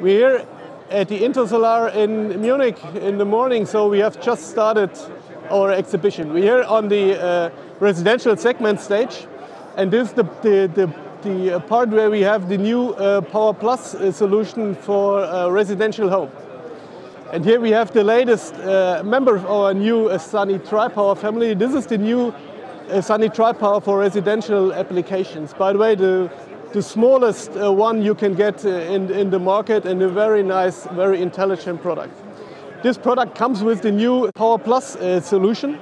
We're here at the Intersolar in Munich in the morning, so we have just started our exhibition. We're here on the uh, residential segment stage, and this is the, the, the, the part where we have the new uh, Power Plus uh, solution for uh, residential home. And here we have the latest uh, member of our new Sunny Tripower family. This is the new Sunny Tripower for residential applications. By the way, the the smallest uh, one you can get uh, in, in the market and a very nice, very intelligent product. This product comes with the new Power Plus uh, solution,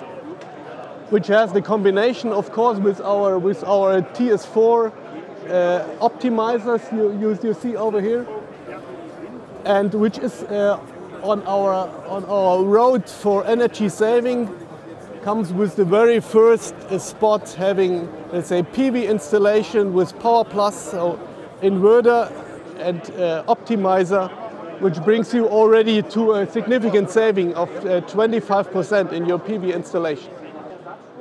which has the combination, of course, with our, with our TS4 uh, optimizers you, you, you, see over here, and which is on, our, on our road for energy saving comes with the very first uh, spot having, let's say, PV installation with Power Plus, so inverter and uh, optimizer, which brings you already to a significant saving of 25% uh, in your PV installation.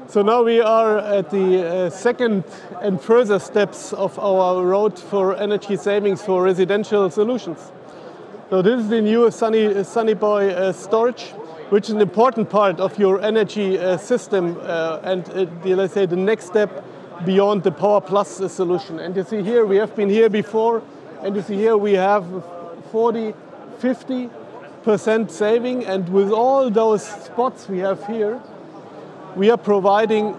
So now we are at the uh, second and further steps of our road for energy savings for residential solutions. So this is the new Sunny, Sunny Boy uh, storage which is an important part of your energy uh, system uh, and uh, let's say the next step beyond the Power Plus uh, solution. And you see here, we have been here before, and you see here we have 40, 50% saving, and with all those spots we have here, we are providing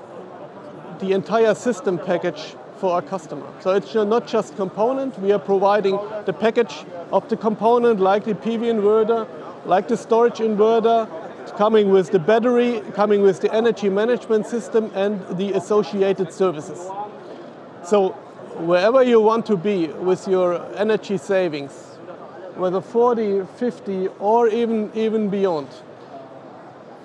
the entire system package for our customer. So it's not just component, we are providing the package of the component like the PV inverter, like the storage inverter, coming with the battery, coming with the energy management system and the associated services. So wherever you want to be with your energy savings, whether 40, 50 or even, even beyond,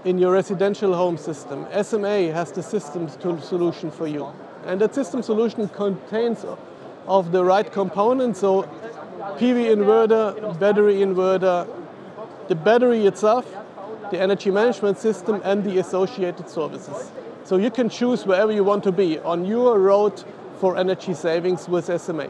in your residential home system, SMA has the systems solution for you. And that system solution contains of the right components, so PV inverter, battery inverter, the battery itself, the energy management system and the associated services. So you can choose wherever you want to be on your road for energy savings with SMA.